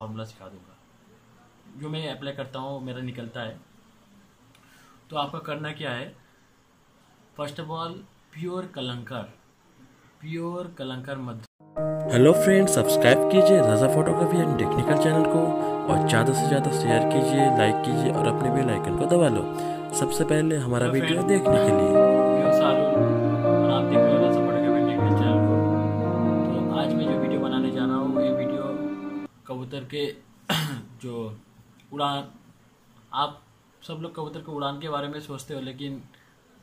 Formula सिखा दूँगा। जो मैं अप्लाई करता हूँ मेरा निकलता है। तो आपका करना क्या है? फ़र्स्ट ऑफ़ ऑल प्योर कलंकर। प्योर कलंकर मध्य हेलो फ्रेंड्स सब्सक्राइब कीजिए Raza photography and technical channel को और ज़्यादा से ज़्यादा शेयर कीजिए लाइक कीजिए और अपने बेल आइकन को दबा लो। सबसे पहले हमारा तो वीडियो देखने के लिए। कबूतर के जो उड़ान, आप सब लोग कबूतर के उड़ान के बारे में सोचते हो, लेकिन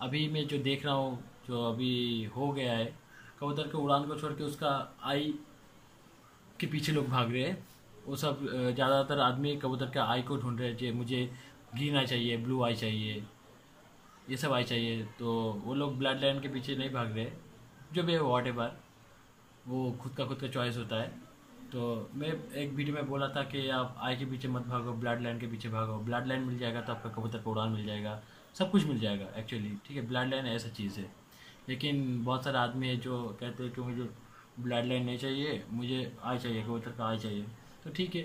अभी मैं जो देख रहा हूँ, जो अभी हो गया है, कबूतर के उड़ान को छोड़ के उसका आई के पीछे लोग भाग रहे हैं। वो सब ज़्यादातर आदमी कबूतर का आई को ढूंढ रहे हैं मुझे ग्रीन आई चाहिए, ब्लू आई चाहिए, ये सब आई चाहिए। तो वो लोग ब्लड लाइन के पीछे नहीं भाग रहे। जो भी है वॉट वो खुद का खुद का चॉइस होता है। तो मैं एक वीडियो में बोला था कि आप आई के पीछे मत भागो ब्लड लाइन के पीछे भागो। ब्लड लाइन मिल जाएगा तो आपका कबूतर का उड़ान मिल जाएगा। सब कुछ मिल जाएगा एक्चुअली ठीक है? ब्लड लाइन ऐसा चीज़ है। लेकिन बहुत सारे आदमी है जो कहते हैं कि मुझे ब्लड लाइन नहीं चाहिए, मुझे आई चाहिए, कबूतर का आई चाहिए। तो ठीक है।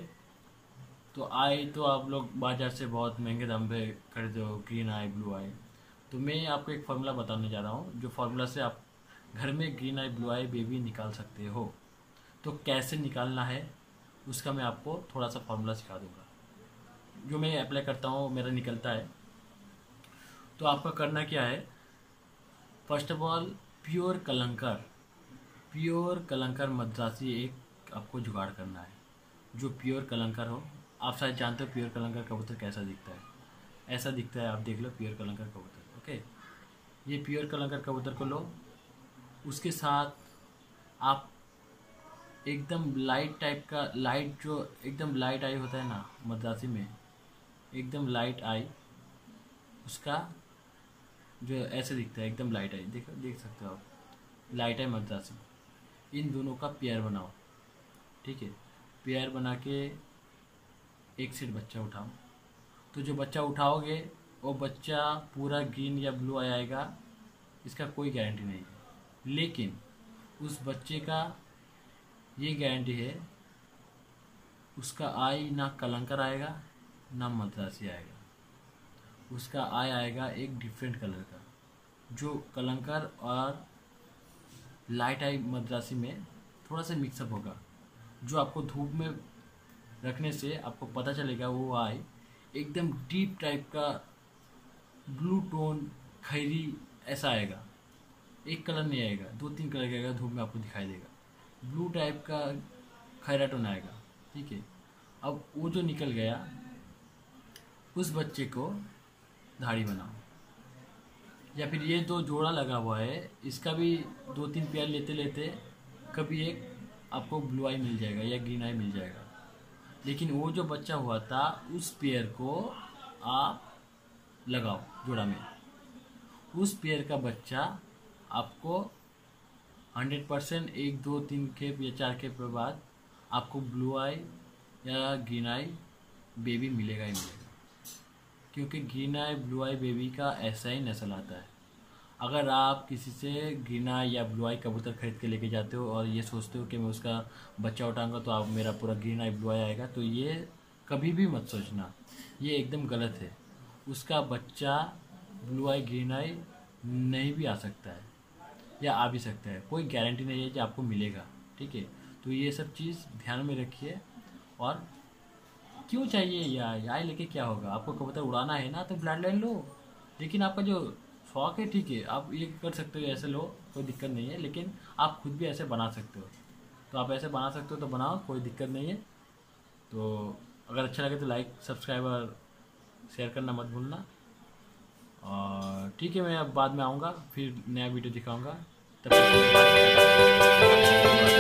तो आई तो आप लोग बाज़ार से बहुत महँगे दाम पे खरीदे हो ग्रीन आई ब्लू आई तो मैं आपको एक फार्मूला बताने जा रहा हूँ, जो फार्मूला से आप घर में green eye blue eye baby निकाल सकते हो। तो कैसे निकालना है, उसका मैं आपको थोड़ा सा फार्मूला सिखा दूँगा। जो मैं अप्लाई करता हूँ, मेरा निकलता है। तो आपका करना क्या है फ़र्स्ट ऑफ़ ऑल प्योर कलंकर प्योर कलंकर मद्रासी एक आपको जुगाड़ करना है। जो प्योर कलंकर हो, आप शायद जानते हो प्योर कलंकर कबूतर कैसा दिखता है। ऐसा दिखता है, आप देख लो प्योर कलंकर कबूतर ओके ये प्योर कलंकर कबूतर को लो, उसके साथ आप एकदम लाइट टाइप का लाइट जो एकदम लाइट आई होता है ना, मद्रासी में, एकदम लाइट आई उसका जो ऐसे दिखता है, एकदम लाइट आई देख देख सकते हो आप। लाइट आई मद्रासी। इन दोनों का पेयर बनाओ। ठीक है? पेयर बना के एक सेट बच्चा उठाओ। तो जो बच्चा उठाओगे, वो बच्चा पूरा ग्रीन या ब्लू आ आएगा, इसका कोई गारंटी नहीं है। लेकिन उस बच्चे का ये गारंटी है, उसका आई ना कलंकर आएगा, ना मद्रासी आएगा। उसका आई आएगा एक डिफरेंट कलर का, जो कलंकर और लाइट आई मद्रासी में थोड़ा सा मिक्सअप होगा। जो आपको धूप में रखने से आपको पता चलेगा वो आई एकदम डीप टाइप का ब्लू टोन खैरी ऐसा आएगा। एक कलर नहीं आएगा दो तीन कलर का आएगा धूप में आपको दिखाई देगा। ब्लू टाइप का खैरा टोन आएगा, ठीक है? अब वो जो निकल गया, उस बच्चे को धाड़ी बनाओ। या फिर ये दो जोड़ा लगा हुआ है, इसका भी दो तीन पेयर लेते लेते कभी एक आपको ब्लू आई मिल जाएगा या ग्रीन आई मिल जाएगा। लेकिन वो जो बच्चा हुआ था, उस पेयर को आप लगाओ जोड़ा में। उस पेयर का बच्चा आपको हंड्रेड परसेंट एक, दो, तीन खेप या चार खेप के बाद आपको ब्लू आई या ग्रीन आई बेबी मिलेगा ही मिलेगा। क्योंकि green eye blue eye baby का ऐसा ही नस्ल आता है। अगर आप किसी से ग्रीन आई या ब्लू आई कबूतर खरीद के लेके जाते हो और ये सोचते हो कि मैं उसका बच्चा उठाऊँगा तो आप, मेरा पूरा ग्रीन आई ब्लू आई आएगा तो ये कभी भी मत सोचना। ये एकदम गलत है। उसका बच्चा ब्लू आई ग्रीन आई नहीं भी आ सकता है। या आ भी सकता है। कोई गारंटी नहीं है कि आपको मिलेगा, ठीक है? तो ये सब चीज़ ध्यान में रखिए। और क्यों चाहिए या आई लेके क्या होगा? आपको कबूतर उड़ाना है ना तो ब्लैंड लाइन लो। लेकिन आपका जो शौक है, ठीक है, आप ये कर सकते हो, ऐसे लो, कोई दिक्कत नहीं है। लेकिन आप खुद भी ऐसे बना सकते हो। तो आप ऐसे बना सकते हो तो बनाओ, कोई दिक्कत नहीं है। तो अगर अच्छा लगे तो लाइक सब्सक्राइब और शेयर करना मत भूलना। और ठीक है, मैं अब बाद में आऊँगा, फिर नया वीडियो दिखाऊँगा। तब तक के लिए bye.